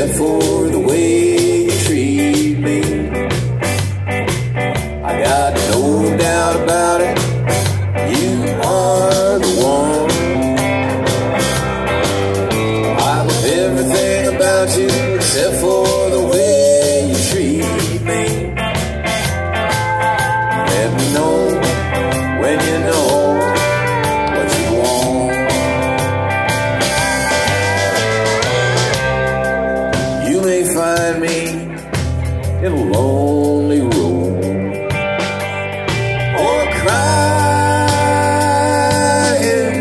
except for the way you treat me. I got no doubt about it, you are the one. I love everything about you except for. A lonely room. Or crying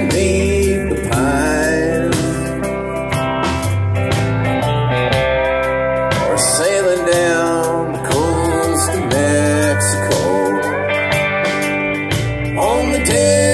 beneath the pines. Or sailing down the coast of Mexico. On the deck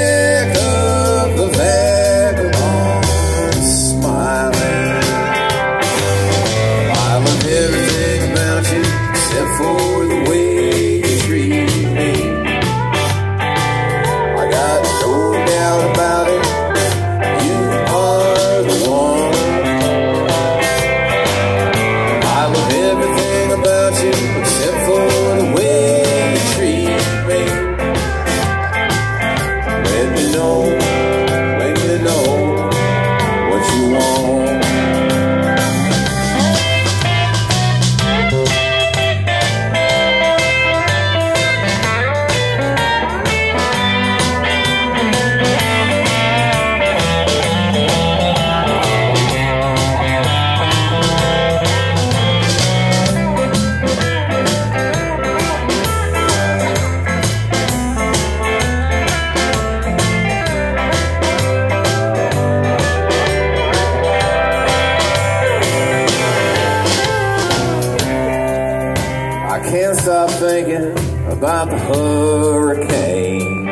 stop thinking about the hurricane.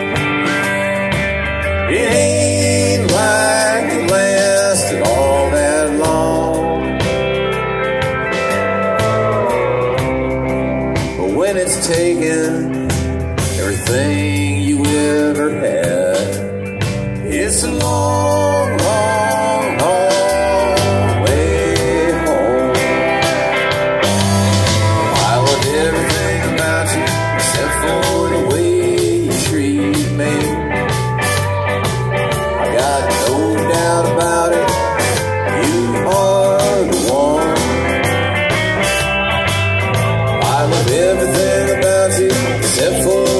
It ain't like it lasted all that long. But when it's taken everything you ever had, it's a long, Therefore